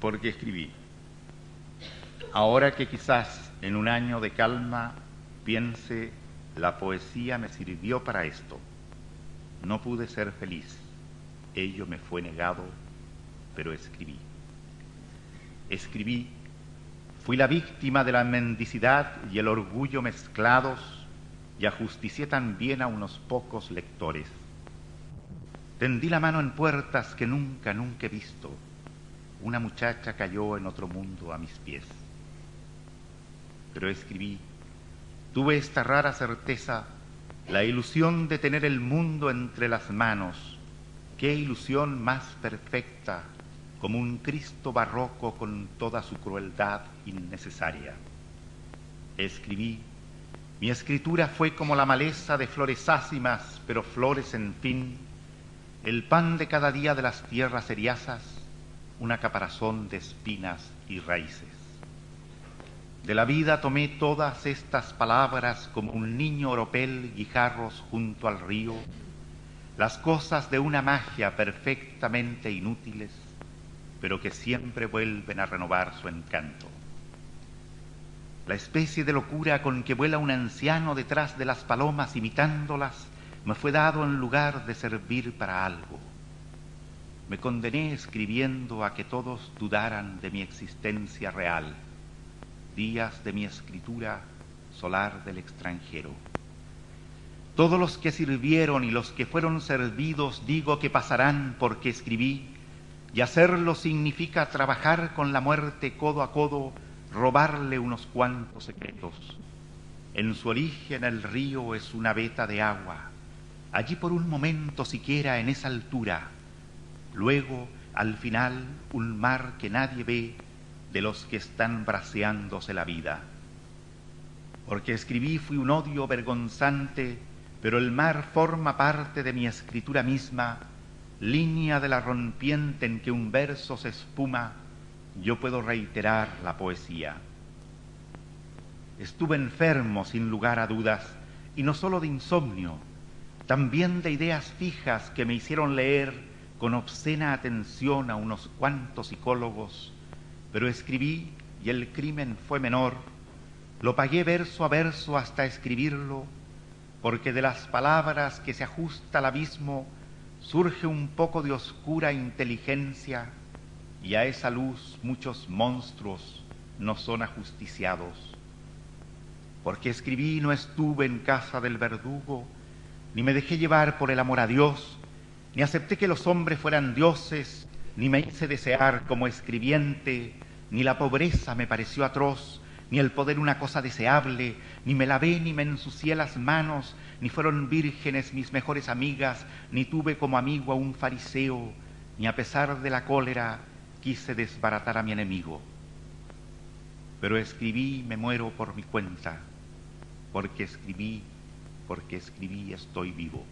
porque escribí. Ahora que quizás en un año de calma piense, la poesía me sirvió para esto. No pude ser feliz, ello me fue negado, pero escribí. Escribí, fui la víctima de la mendicidad y el orgullo mezclados y ajusticié también a unos pocos lectores. Tendí la mano en puertas que nunca, nunca he visto. Una muchacha cayó en otro mundo a mis pies. Pero escribí, tuve esta rara certeza, la ilusión de tener el mundo entre las manos. Qué ilusión más perfecta, como un Cristo barroco con toda su crueldad innecesaria. Escribí, mi escritura fue como la maleza de flores ácimas, pero flores en fin, el pan de cada día de las tierras eriazas, una caparazón de espinas y raíces. De la vida tomé todas estas palabras como un niño oropel guijarros junto al río, las cosas de una magia perfectamente inútiles, pero que siempre vuelven a renovar su encanto. La especie de locura con que vuela un anciano detrás de las palomas imitándolas me fue dado en lugar de servir para algo. Me condené escribiendo a que todos dudaran de mi existencia real, días de mi escritura solar del extranjero. Todos los que sirvieron y los que fueron servidos digo que pasarán porque escribí, y hacerlo significa trabajar con la muerte codo a codo, robarle unos cuantos secretos. En su origen el río es una veta de agua, allí por un momento siquiera en esa altura, luego al final un mar que nadie ve de los que están braceándose la vida. Porque escribí fui un odio vergonzante, pero el mar forma parte de mi escritura misma, línea de la rompiente en que un verso se espuma, yo puedo reiterar la poesía. Estuve enfermo sin lugar a dudas, y no solo de insomnio, también de ideas fijas que me hicieron leer con obscena atención a unos cuantos psicólogos, pero escribí y el crimen fue menor, lo pagué verso a verso hasta escribirlo, porque de las palabras que se ajusta al abismo surge un poco de oscura inteligencia y a esa luz muchos monstruos no son ajusticiados. Porque escribí no estuve en casa del verdugo, ni me dejé llevar por el amor a Dios, ni acepté que los hombres fueran dioses, ni me hice desear como escribiente, ni la pobreza me pareció atroz, ni el poder una cosa deseable, ni me lavé ni me ensucié las manos, ni fueron vírgenes mis mejores amigas, ni tuve como amigo a un fariseo, ni a pesar de la cólera quise desbaratar a mi enemigo. Pero escribí me muero por mi cuenta, porque escribí, porque escribí estoy vivo.